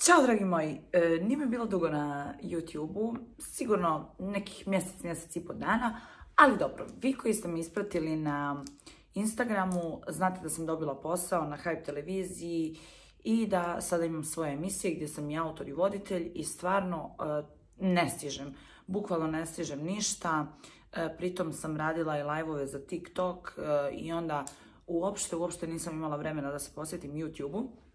Ćao dragi moji, e, nije mi bilo dugo na YouTube-u, sigurno nekih mjesec, mjesec i po dana, ali dobro, vi koji ste me ispratili na Instagramu, znate da sam dobila posao na Hype televiziji i da sada imam svoje emisije gdje sam i autor i voditelj i stvarno e, ne stižem, bukvalno ne stižem ništa, e, pritom sam radila i live za TikTok i onda uopšte, uopšte nisam imala vremena da se posjetim YouTube-u.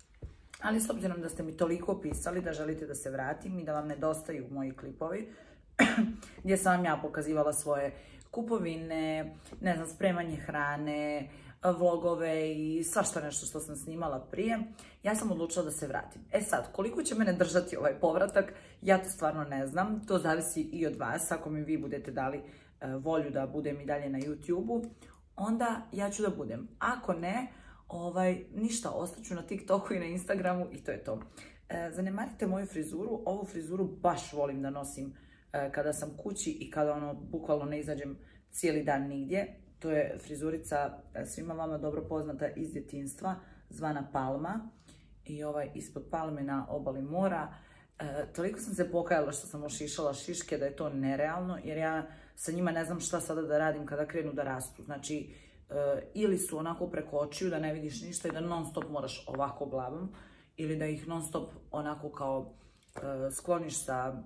Ali s obzirom da ste mi toliko pisali da želite da se vratim i da vam nedostaju moji klipovi, gdje sam vam ja pokazivala svoje kupovine, ne znam, spremanje hrane, vlogove i svašta nešto što sam snimala prije, ja sam odlučila da se vratim. E sad, koliko će mene držati ovaj povratak, ja to stvarno ne znam. To zavisi i od vas, ako mi vi budete dali e, volju da budem i dalje na YouTube-u, onda ja ću da budem. Ako ne, ovaj, ništa, ostaću na TikToku i na Instagramu i to je to. E, zanemarite moju frizuru, ovu frizuru baš volim da nosim e, kada sam kući i kada ono, bukvalno ne izađem cijeli dan nigdje. To je frizurica e, svima vama dobro poznata iz djetinstva, zvana Palma. I ovaj, ispod palme na obali mora. toliko sam se pokajala što sam ošišala šiške da je to nerealno, jer ja sa njima ne znam šta sada da radim kada krenu da rastu. Znači, E, ili su onako preko očiju da ne vidiš ništa i da non stop moraš ovako glavom ili da ih non stop onako kao e, skloniš sa,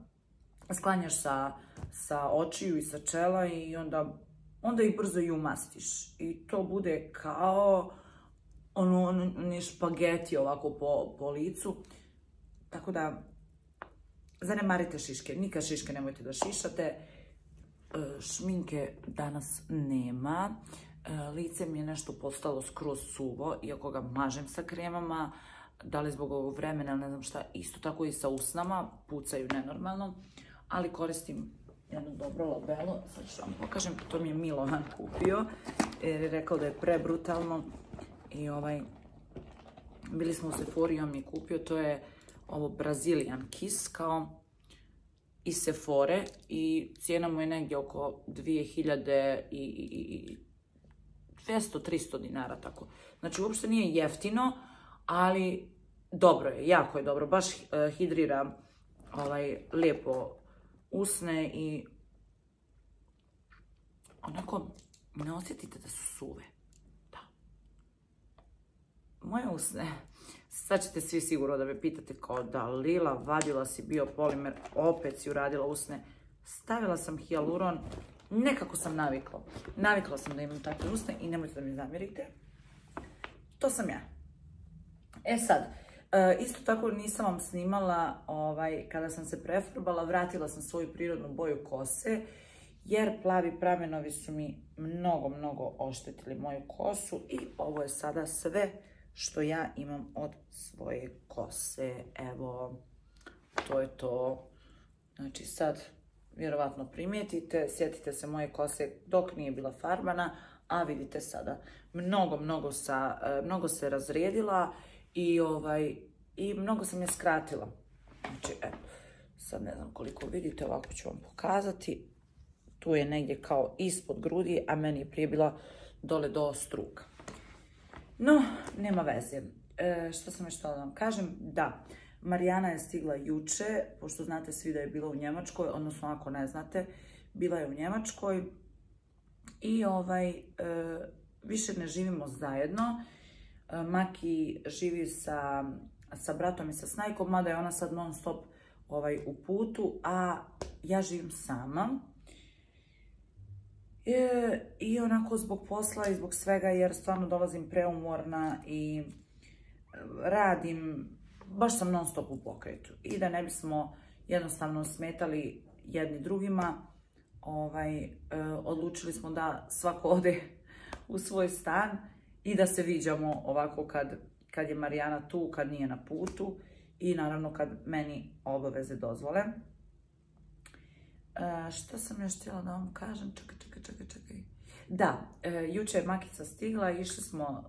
sklanjaš sa, sa očiju i sa čela i onda, onda ih brzo i umastiš. I to bude kao ono, ono špageti ovako po, po licu. Tako da, zanemarite šiške. Nikad šiške nemojte da šišate. E, šminke danas nema. E, lice mi je nešto postalo skroz suvo, iako ga mažem sa kremama, da li zbog ovog vremena, ne znam šta, isto tako i sa usnama, pucaju nenormalno, ali koristim jedno dobro labelo, sad ću vam pokažem, to mi je Milovan kupio, jer je rekao da je prebrutalno. I ovaj, bili smo u Sephora on mi je kupio, to je ovo Brazilian Kiss, kao iz Sephore i cijena mu je negdje oko 2000 i, i 200-300 dinara, tako. Znači, uopšte nije jeftino, ali dobro je, jako je dobro. Baš uh, hidrira ovaj, lijepo usne i onako ne osjetite da su suve. Da. Moje usne, sad ćete svi sigurno da me pitate kao da Lila vadila si bio polimer, opet si uradila usne. Stavila sam hialuron, Nekako sam navikla. Navikla sam da imam takve usne i nemojte da mi zamjerite. To sam ja. E sad, e, isto tako nisam vam snimala ovaj, kada sam se prefarbala, vratila sam svoju prirodnu boju kose, jer plavi pramenovi su mi mnogo, mnogo oštetili moju kosu i ovo je sada sve što ja imam od svoje kose. Evo, to je to. Znači sad vjerovatno primijetite. Sjetite se moje kose dok nije bila farbana, a vidite sada. Mnogo, mnogo, sa, e, mnogo se razrijedila i, ovaj, i mnogo sam je skratila. Znači, evo, sad ne znam koliko vidite, ovako ću vam pokazati. Tu je negdje kao ispod grudi, a meni je prije bila dole do struka. No, nema veze. E, što sam još da vam kažem? Da, Marijana je stigla juče, pošto znate svi da je bila u Njemačkoj, odnosno ako ne znate, bila je u Njemačkoj i ovaj, e, više ne živimo zajedno. E, Maki živi sa, sa bratom i sa snajkom, mada je ona sad non stop ovaj, u putu, a ja živim sama. E, I onako zbog posla i zbog svega, jer stvarno dolazim preumorna i radim baš sam non stop u pokretu. I da ne bismo jednostavno smetali jedni drugima, ovaj, e, odlučili smo da svako ode u svoj stan i da se viđamo ovako kad, kad je Marijana tu, kad nije na putu i naravno kad meni obaveze dozvole. E, šta sam još htjela da vam kažem? Čekaj, čekaj, čekaj, čekaj. Da, e, juče je Makica stigla, išli smo,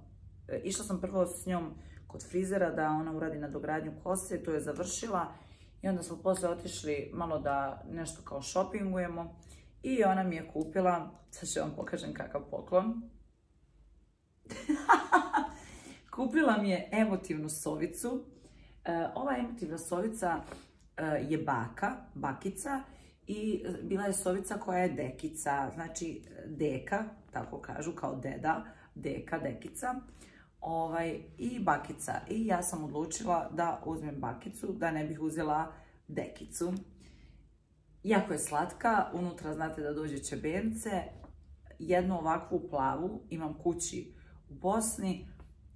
e, išla sam prvo s njom kod frizera da ona uradi nadogradnju kose, to je završila i onda smo poslije otišli malo da nešto kao shoppingujemo i ona mi je kupila, sad ću vam pokažem kakav poklon. kupila mi je emotivnu sovicu E, ova emotivna sovica e, je baka, bakica i bila je sovica koja je dekica, znači deka, tako kažu, kao deda, deka, dekica ovaj, i bakica. I ja sam odlučila da uzmem bakicu, da ne bih uzela dekicu. Jako je slatka, unutra znate da dođe čebence, jednu ovakvu plavu imam kući u Bosni,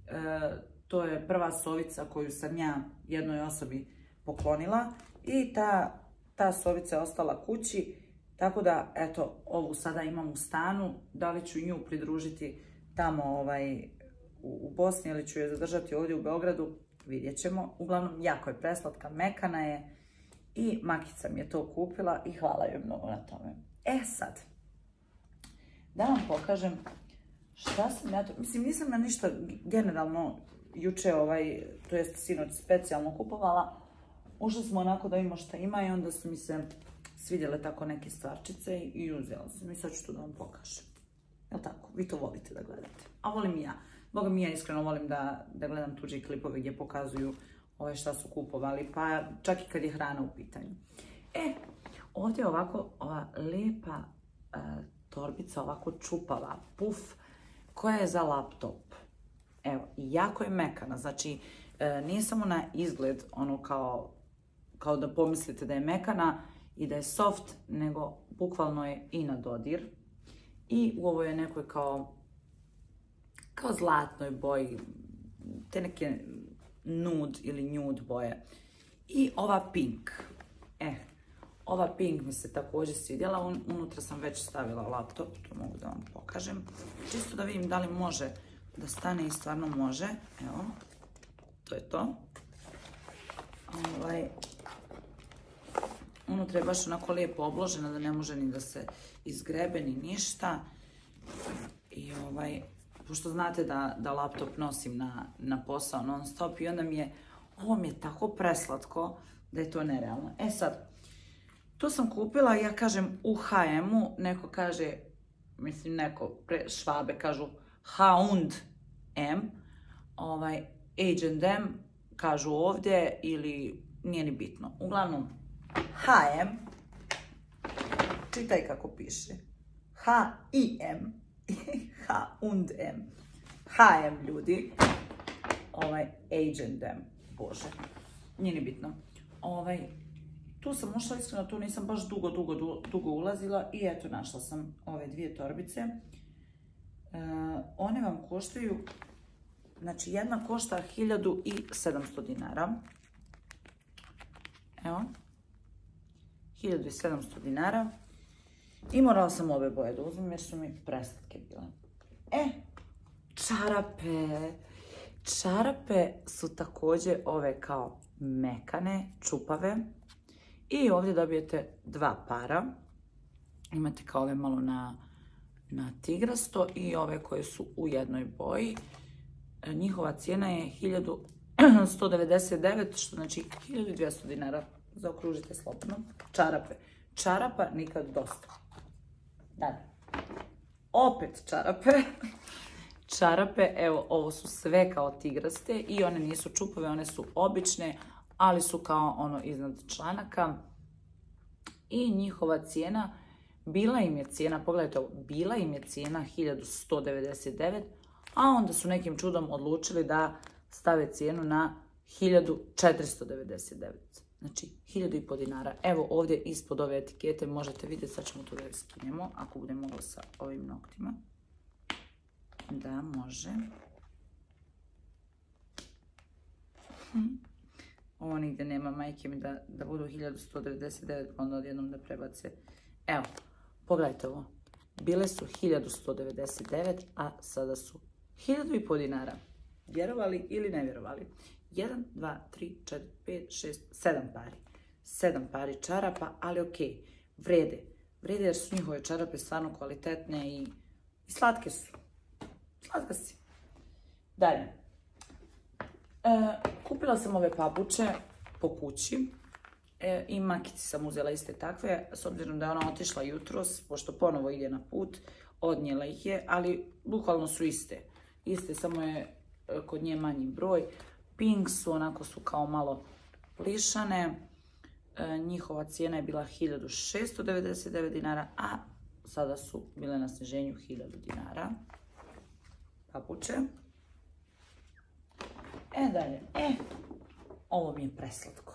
e, to je prva sovica koju sam ja jednoj osobi poklonila. I ta, ta sovica je ostala kući, tako da, eto, ovu sada imam u stanu, da li ću nju pridružiti tamo ovaj, u, Bosni ili ću je zadržati ovdje u Beogradu, vidjet ćemo. Uglavnom, jako je preslatka, mekana je i Makica mi je to kupila i hvala joj mnogo na tome. E sad, da vam pokažem šta sam ja to, mislim nisam na ništa generalno juče ovaj, to jest sinoć specijalno kupovala. Ušli smo onako da imamo šta ima i onda su mi se svidjele tako neke stvarčice i uzela sam i sad ću to da vam pokažem. Jel tako? Vi to volite da gledate. A volim i ja. Boga mi ja iskreno volim da, da gledam tuđe klipove gdje pokazuju ove šta su kupovali, pa čak i kad je hrana u pitanju. E, ovdje je ovako ova lijepa e, torbica, ovako čupava, puf, koja je za laptop. Evo, jako je mekana, znači e, nije samo na izgled ono kao, kao da pomislite da je mekana i da je soft, nego bukvalno je i na dodir. I u ovoj je nekoj kao, kao zlatnoj boji, te neke nude ili nude boje. I ova pink. E, ova pink mi se također svidjela. unutra sam već stavila laptop, to mogu da vam pokažem. Čisto da vidim da li može da stane i stvarno može. Evo, to je to. Ovaj, unutra je baš onako lijepo obložena da ne može ni da se izgrebe ni ništa. I ovaj, pošto znate da, da laptop nosim na, na posao non stop i onda mi je, ovo mi je tako preslatko da je to nerealno. E sad, to sam kupila, ja kažem u H&M-u, neko kaže, mislim neko, pre, švabe kažu Hound M, ovaj, H&M kažu ovdje ili nije ni bitno. Uglavnom, H&M, čitaj kako piše, H-I-M, H und M. H&M ljudi. Ovaj H&M. Bože. Nije ni bitno. Ovaj, tu sam ušla, iskreno tu nisam baš dugo, dugo, dugo ulazila i eto našla sam ove dvije torbice. E, one vam koštaju, znači jedna košta 1700 dinara. Evo. 1700 dinara. I morala sam ove boje da uzmem jer su mi preslatke bile. E, čarape. Čarape su također ove kao mekane, čupave. I ovdje dobijete dva para. Imate kao ove malo na, na tigrasto i ove koje su u jednoj boji. E, njihova cijena je 1199, što znači 1200 dinara. Zaokružite slobodno. Čarape. Čarapa nikad dosta. Dalje. Opet čarape. čarape, evo, ovo su sve kao tigraste i one nisu čupove, one su obične, ali su kao ono iznad članaka. I njihova cijena, bila im je cijena, pogledajte ovo, bila im je cijena 1199, a onda su nekim čudom odlučili da stave cijenu na 1499. Znači, hiljadu i po dinara. Evo ovdje ispod ove etikete možete vidjeti, sad ćemo to da skinemo, ako bude moglo sa ovim noktima. Da, može. Hm. Ovo nigdje nema majke mi da, da budu 1199, pa onda odjednom da prebace. Evo, pogledajte ovo. Bile su 1199, a sada su 1000 i po dinara. Vjerovali ili ne vjerovali? 1, 2, 3, 4, 5, 6, 7 pari. 7 pari čarapa, ali ok, vrede. Vrede jer su njihove čarape stvarno kvalitetne i, i slatke su. Slatka si. Dalje. E, kupila sam ove papuče po kući. E, I makici sam uzela iste takve, s obzirom da je ona otišla jutros, pošto ponovo ide na put, odnijela ih je, ali bukvalno su iste. Iste, samo je e, kod nje manji broj Pink su, onako su kao malo plišane. E, njihova cijena je bila 1699 dinara, a sada su bile na sniženju 1000 dinara. Papuče. E dalje, e, ovo mi je preslatko.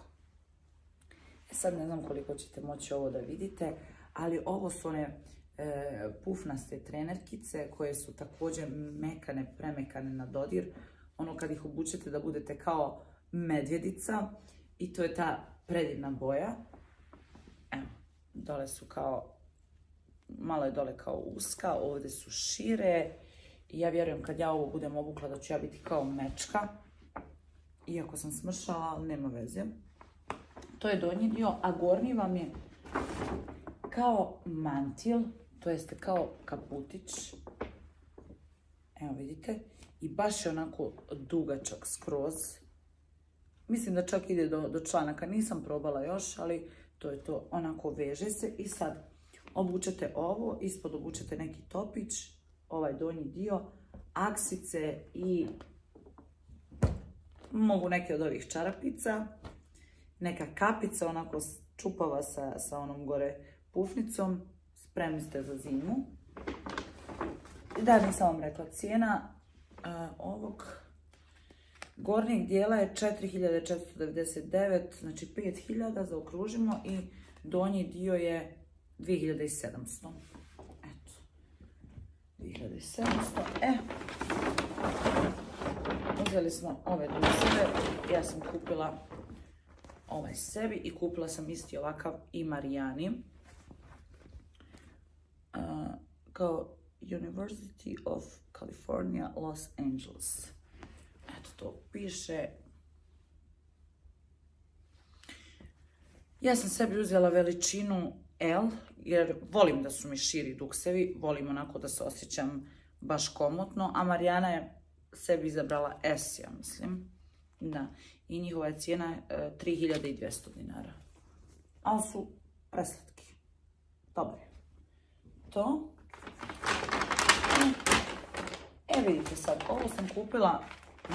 E sad ne znam koliko ćete moći ovo da vidite, ali ovo su one e, pufnaste trenerkice koje su također mekane, premekane na dodir. Ono kad ih obučete da budete kao medvjedica i to je ta predivna boja. Evo, dole su kao, malo je dole kao uska, ovdje su šire. I ja vjerujem kad ja ovo budem obukla da ću ja biti kao mečka. Iako sam smršala, nema veze. To je donji dio, a gornji vam je kao mantil, to jeste kao kaputić. Evo vidite. I baš je onako dugačak skroz. Mislim da čak ide do, do članaka. Nisam probala još, ali to je to. Onako veže se. I sad obučete ovo. Ispod obučete neki topić. Ovaj donji dio. Aksice i mogu neke od ovih čarapica. Neka kapica onako čupava sa, sa onom gore pufnicom. Spremni ste za zimu. Da, nisam vam rekla cijena ovog gornjeg dijela je 4499, znači 5000 zaokružimo i donji dio je 2700. Eto. 2700. E. Uzeli smo ove duseve. Ja sam kupila ovaj sebi i kupila sam isti ovakav i Marijani. kao University of California, Los Angeles. Eto to piše. Ja sam sebi uzela veličinu L, jer volim da su mi širi duksevi, volim onako da se osjećam baš komotno, a Marijana je sebi izabrala S, ja mislim. Da, i njihova je cijena 3200 e, dinara. Ali su preslatki. Dobro. To. E vidite sad, ovo sam kupila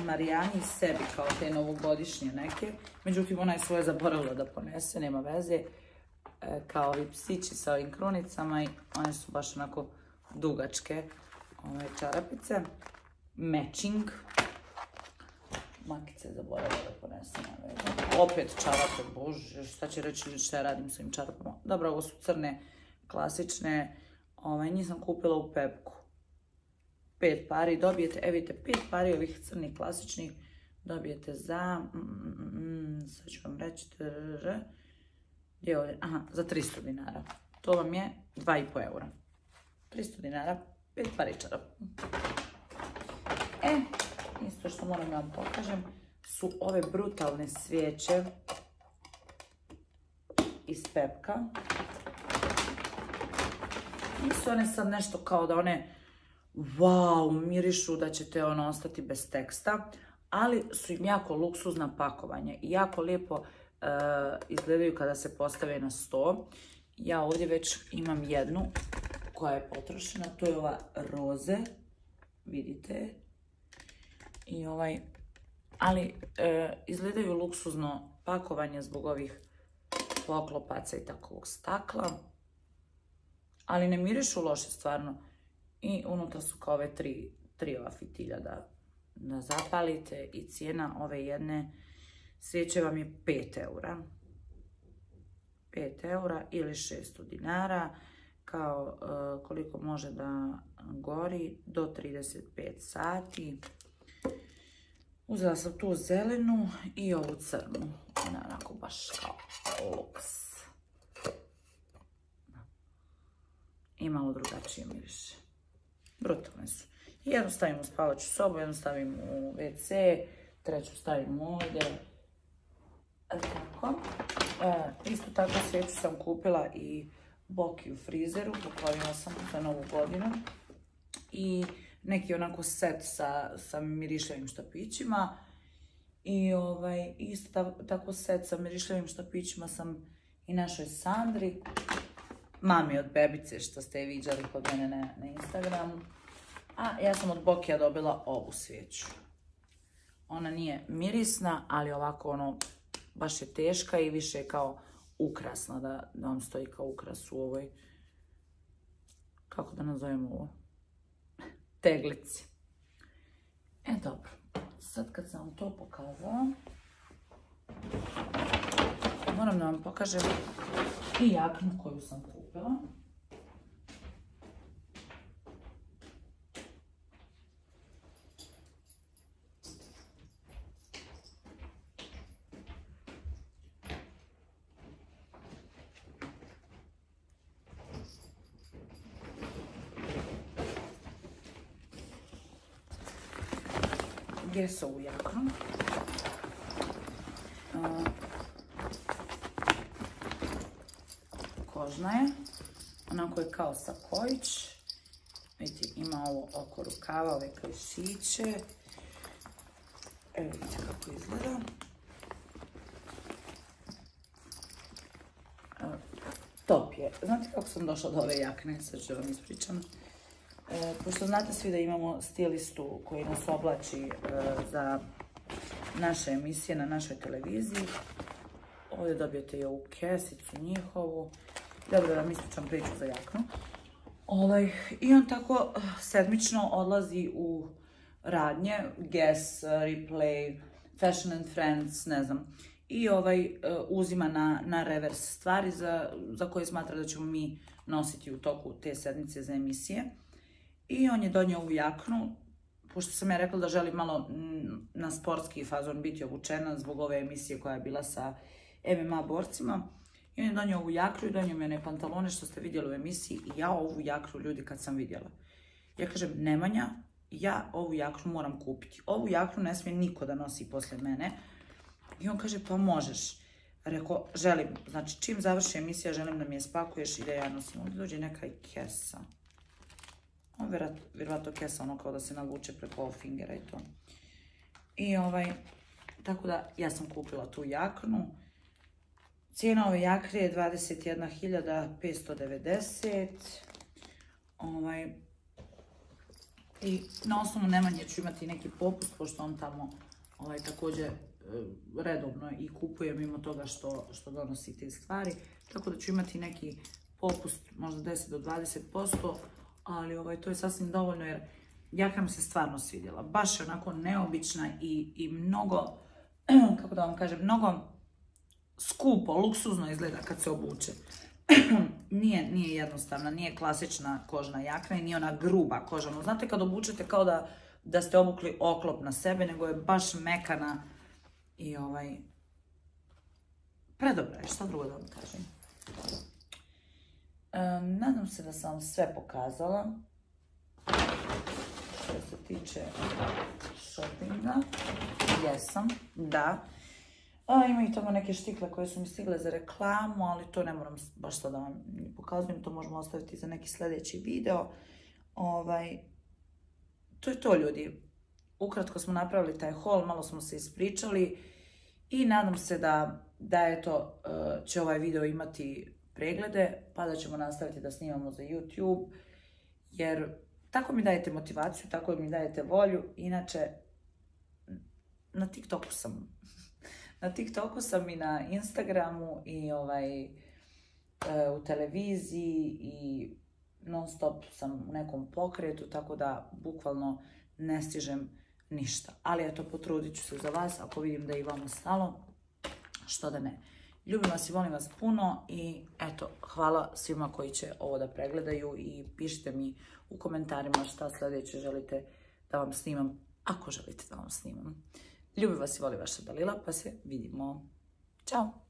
Marijani sebi kao te novogodišnje neke. Međutim, ona je svoje zaboravila da ponese, nema veze. E, kao ovi psići sa ovim krunicama i one su baš onako dugačke ove čarapice. Matching. Makice je zaboravila da ponese, nema Opet čarape, bože, šta će reći šta ja radim s ovim čarapama. Dobro, ovo su crne, klasične. Ovaj, njih sam kupila u Pepku pet pari dobijete, evo vidite, pet pari ovih crnih klasičnih dobijete za, mm, mm, mm, sad ću vam reći, gdje je aha, za 300 dinara. To vam je 2,5 eura. 300 dinara, pet pari E, isto što moram da vam pokažem, su ove brutalne svijeće iz pepka. Nisu one sad nešto kao da one wow, mirišu da ćete ono ostati bez teksta, ali su im jako luksuzna pakovanja i jako lijepo e, izgledaju kada se postave na sto. Ja ovdje već imam jednu koja je potrošena, to je ova roze, vidite. I ovaj, ali e, izgledaju luksuzno pakovanje zbog ovih poklopaca i takovog stakla. Ali ne mirišu loše stvarno i unutra su kao ove tri, tri ova da, da zapalite i cijena ove jedne svijeće vam je 5 eura. 5 eura ili 600 dinara kao e, koliko može da gori do 35 sati. Uzela sam tu zelenu i ovu crnu. Ona onako baš kao luks. I malo drugačije miriše. Brutalne su. Jednu stavim u spavaću sobu, jednu stavim u WC, treću stavim ovdje. E, tako. E, isto tako svijeću sam kupila i boki u frizeru, poklonila sam za novu godinu. I neki onako set sa, sa mirišljavim štapićima. I ovaj, isto tako set sa mirišljavim štapićima sam i našoj Sandri mami od bebice što ste je viđali kod mene na, Instagramu. A ja sam od Bokija dobila ovu svijeću. Ona nije mirisna, ali ovako ono, baš je teška i više je kao ukrasna, da, da vam stoji kao ukras u ovoj, kako da nazovemo ovo, teglici. E, dobro. Sad kad sam vam to pokazala, moram da vam pokažem i jaknu koju sam kupila. gesovu jaknu. Kožna je. Onako je kao sakojić. Vidite, ima ovo oko rukava, ove klišiće. Evo vidite kako izgleda. Top je. Znate kako sam došla do ove jakne? Sad ću vam ispričam. E, pošto znate svi da imamo stilistu koji nas oblači e, za naše emisije na našoj televiziji. Ovdje dobijete i ovu kesicu njihovu. Dobro vam priču za jaknu. Ovaj, I on tako eh, sedmično odlazi u radnje, Guess, Replay, Fashion and Friends, ne znam. I ovaj uzima na, na revers stvari za, koje smatra da ćemo mi nositi u toku te sedmice za emisije. I on je donio ovu jaknu, pošto sam ja rekla da želim malo mm, na sportski fazon biti obučena zbog ove emisije koja je bila sa MMA borcima. I on je donio ovu jakru i donio mi one pantalone što ste vidjeli u emisiji i ja ovu jakru ljudi kad sam vidjela. Ja kažem, Nemanja, ja ovu jakru moram kupiti. Ovu jakru ne smije niko da nosi posle mene. I on kaže, pa možeš. Rekao, želim, znači čim završi emisija, želim da mi je spakuješ i da ja nosim. Ovdje dođe neka i kesa. On vjerojatno kesa ono kao da se navuče preko fingera i to. I ovaj, tako da ja sam kupila tu jaknu. Cijena ove jakre je 21.590. Ovaj, I na osnovu Nemanje ću imati neki popust, pošto on tamo ovaj, također e, redovno i kupuje mimo toga što, što donosi te stvari. Tako da ću imati neki popust, možda 10 do 20% ali ovaj, to je sasvim dovoljno jer jaka mi se stvarno svidjela. Baš je onako neobična i, i mnogo, kako da vam kažem, mnogo skupo, luksuzno izgleda kad se obuče. nije, nije jednostavna, nije klasična kožna jakna i nije ona gruba kožana. Znate kad obučete kao da, da ste obukli oklop na sebe, nego je baš mekana i ovaj... Predobra je, šta drugo da vam kažem nadam se da sam vam sve pokazala. Što se tiče shoppinga. Jesam, da. Ima i tamo neke štikle koje su mi stigle za reklamu, ali to ne moram baš sada da vam pokazujem. To možemo ostaviti za neki sljedeći video. Ovaj, to je to ljudi. Ukratko smo napravili taj haul, malo smo se ispričali i nadam se da, da to eh, će ovaj video imati preglede, pa da ćemo nastaviti da snimamo za YouTube, jer tako mi dajete motivaciju, tako mi dajete volju. Inače, na TikToku sam. Na TikToku sam i na Instagramu i ovaj, e, u televiziji i non stop sam u nekom pokretu, tako da bukvalno ne stižem ništa. Ali eto, potrudit ću se za vas, ako vidim da je i vama stalo, što da ne. Ljubim vas i volim vas puno i eto, hvala svima koji će ovo da pregledaju i pišite mi u komentarima šta sljedeće želite da vam snimam, ako želite da vam snimam. Ljubim vas i volim vaša Dalila, pa se vidimo. Ćao!